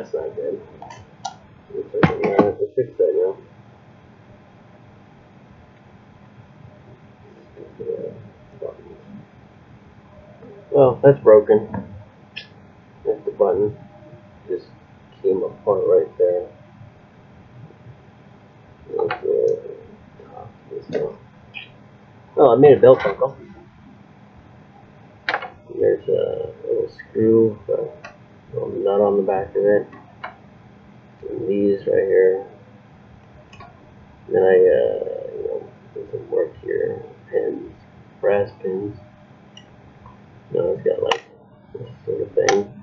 That's not good. Looks like I'm gonna have to fix that now. Well, that's broken. There's the button. Just came apart right there. Oh, I made a belt buckle. There's a little screw, nut on the back of it. These right here. Then I, uh, you know, did some work here. Pins, brass pins. No, it's got like this sort of thing.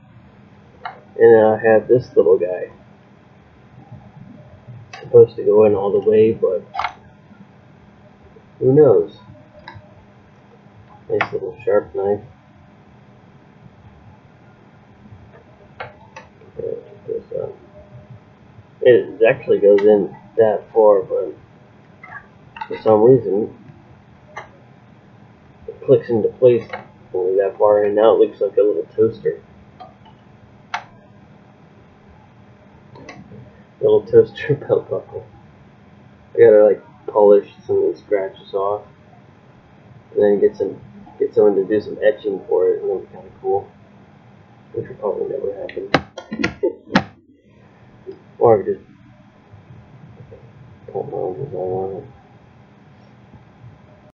And then I have this little guy. supposed to go in all the way, but who knows? Nice little sharp knife. It actually goes in that far, but for some reason it clicks into place only that far, and now it looks like a little toaster. Little toaster belt buckle. I gotta like polish some of the scratches off, and then get some get someone to do some etching for it, and that'd be kind of cool. Which will probably never happen. Or I could just put my own design on it.